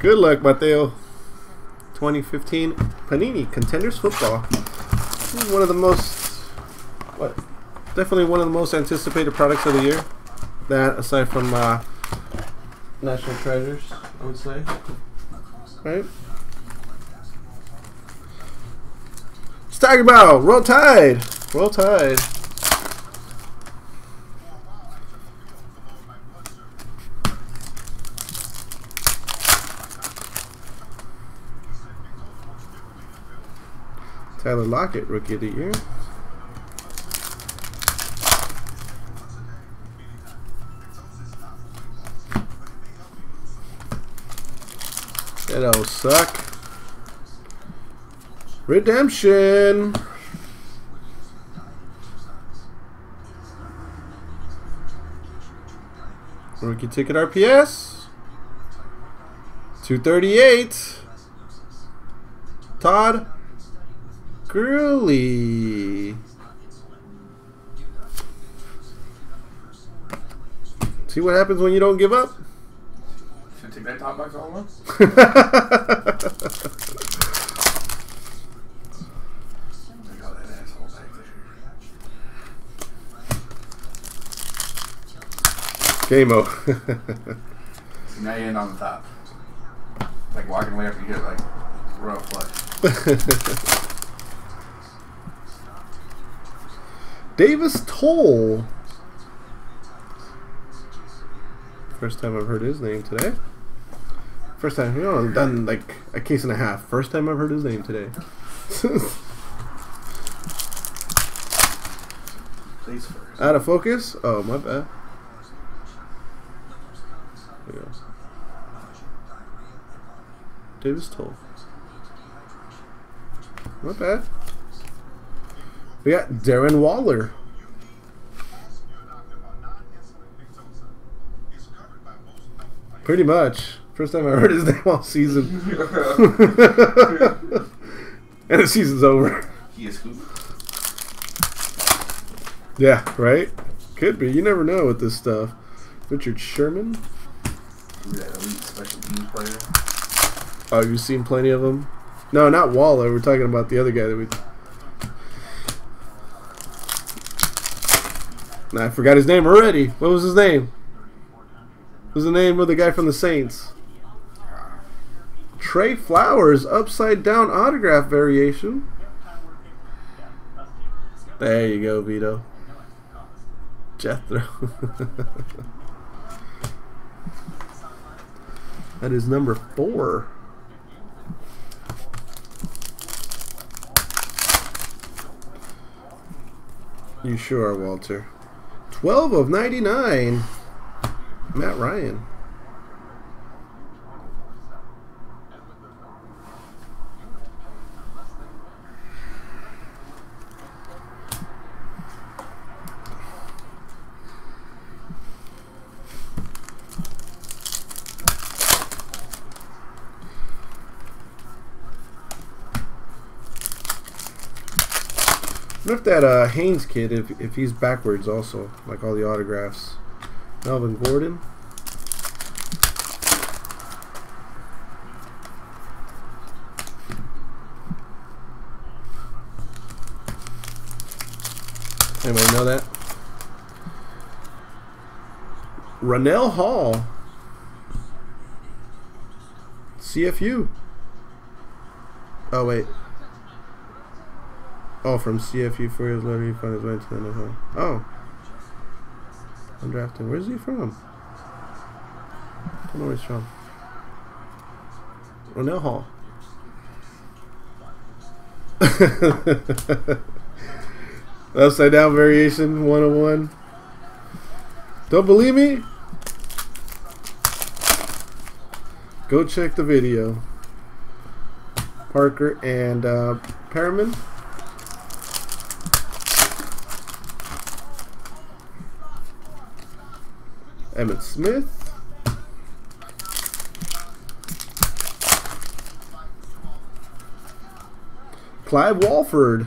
Good luck, Mateo. 2015 Panini Contenders Football. This is one of the most, what, definitely one of the most anticipated products of the year. That, aside from uh, National Treasures, I would say. Right? Stagger Bow, Roll Tide! Roll Tide. Tyler Lockett, Rookie of the Year. That'll suck. Redemption. Rookie ticket RPS. 238. Todd Gurley. See what happens when you don't give up? Should I take that top box all at once? Take all that asshole back there. Game over. See, now you end on the top. Like walking away after you get like rough flush. Davis Tull. First time I've heard his name today. First time, you know, I've done like a case and a half. First time I've heard his name today. Please first. Out of focus? Oh, my bad. There you go. Davis Tull. Not bad. We got Darren Waller. Pretty much. First time I heard his name all season. and the season's over. he is scoop. Yeah, right? Could be. You never know with this stuff. Richard Sherman. Elite special teams player? Oh, you've seen plenty of them? No, not Waller. We're talking about the other guy that we. Nah, I forgot his name already. What was his name? Was the name of the guy from the Saints? Trey Flowers, upside down autograph variation. There you go, Vito. Jethro. that is number four. You sure are, Walter. 12 of 99. Matt Ryan. What if that uh, Haynes kid, if, if he's backwards also, like all the autographs? Melvin Gordon. Anybody know that? Rannell Hall. CFU. Oh, wait. Oh, from CFU four years later, he found his way to the NFL. Oh. Undrafted. Where's he from? I don't know where he's from. Rannell Hall. Upside down variation 101. Don't believe me? Go check the video. Parker and uh, Perriman. Emmitt Smith. Clive Walford.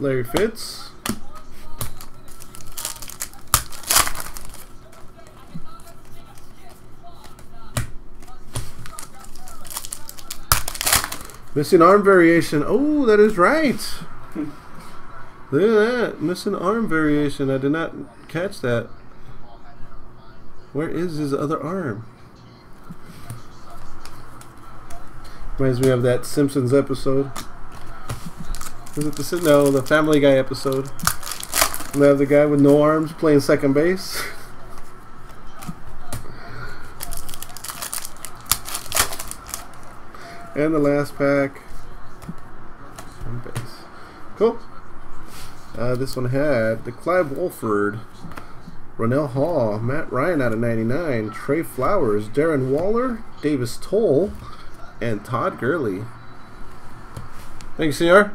Larry Fitz. Missing arm variation. Oh, that is right. Look at that. Missing arm variation. I did not catch that. Where is his other arm? Reminds me of that Simpsons episode. Is it the no the Family Guy episode? And they have the guy with no arms playing second base. and the last pack. Second base. Cool. Uh, this one had the Clive Walford, Rannell Hall, Matt Ryan out of 99, Trey Flowers, Darren Waller, Davis Tull, and Todd Gurley. Thank you, Senor.